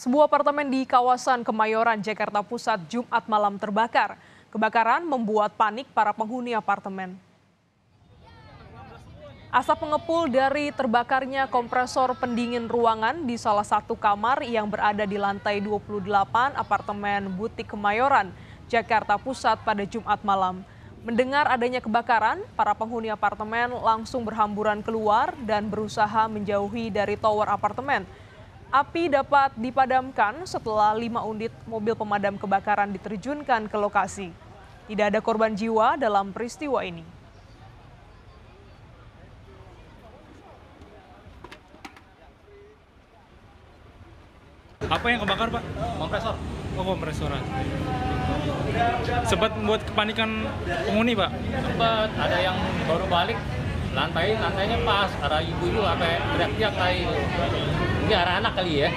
Sebuah apartemen di kawasan Kemayoran, Jakarta Pusat, Jumat malam terbakar. Kebakaran membuat panik para penghuni apartemen. Asap pengepul dari terbakarnya kompresor pendingin ruangan di salah satu kamar yang berada di lantai 28 apartemen Butik Kemayoran, Jakarta Pusat pada Jumat malam. Mendengar adanya kebakaran, para penghuni apartemen langsung berhamburan keluar dan berusaha menjauhi dari tower apartemen. Api dapat dipadamkan setelah lima unit mobil pemadam kebakaran diterjunkan ke lokasi. Tidak ada korban jiwa dalam peristiwa ini. Apa yang kebakar, Pak? kompresor Oh, kompresoran. Sempat membuat kepanikan penghuni, Pak. sempat ada yang baru balik lantai lantainya pas ada ibu-ibu apa teriak-teriak kali ini arah anak kali ya